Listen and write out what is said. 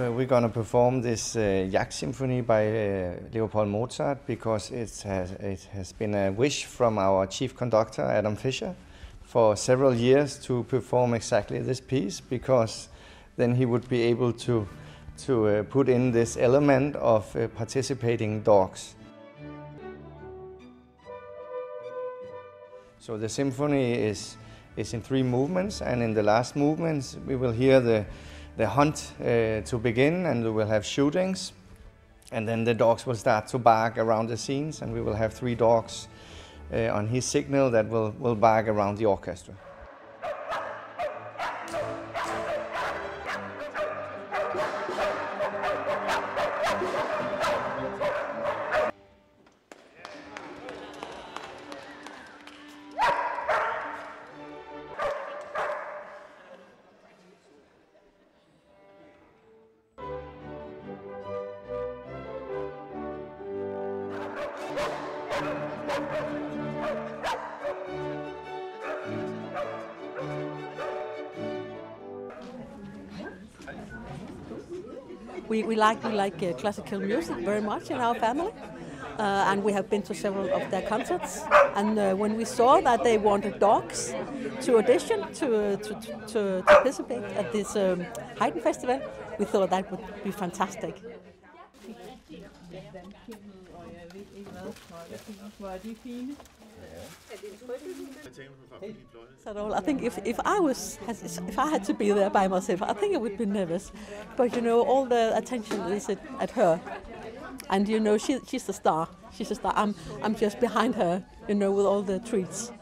Uh, we're going to perform this uh, Symphony by uh, Leopold Mozart because it has, it has been a wish from our chief conductor, Adam Fischer, for several years to perform exactly this piece because then he would be able to, to uh, put in this element of uh, participating dogs. So the symphony is, is in three movements and in the last movements we will hear the the hunt uh, to begin and we will have shootings and then the dogs will start to bark around the scenes and we will have three dogs uh, on his signal that will, will bark around the orchestra. We, we like we like uh, classical music very much in our family, uh, and we have been to several of their concerts. And uh, when we saw that they wanted dogs to audition to to, to, to participate at this um, Haydn festival, we thought that would be fantastic. At all. Er I think if, if I was if I had to be there by myself, I think I would be nervous. But you know, all the attention is at, at her, and you know she she's the star. She's a star. I'm I'm just behind her. You know, with all the treats.